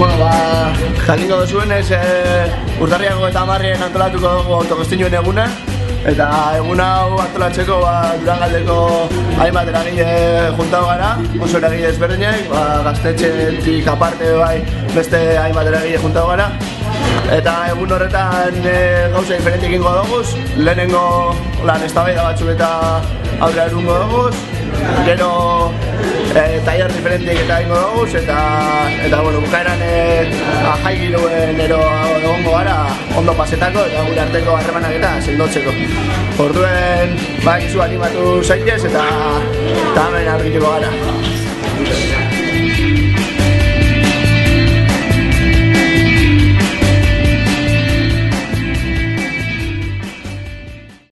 Jakingo duzuen ez e, urtarriako eta amarrien antolatuko dugu autokostinuen eguna eta egun hau antolatzeko ba, durangaldeko hainbat eragile juntau gara, oso eragile ezberdinak, ba, gaztetxetik aparte bai beste hainbat eragile juntau gara. Eta egun horretan e, gauza diferentik ingo dugu, lehenengo lan eztabaida batzuk eta aurre erungo dugu, gero e, taier diferentik eta ingo dugu, eta, eta bueno, bukaeran e, ahai giruen ero egongo gara ondo pasetako eta gure arteko harremanak eta sendotzeko. Orduen, ba, animatu zaitez eta, eta hemen argituko gara.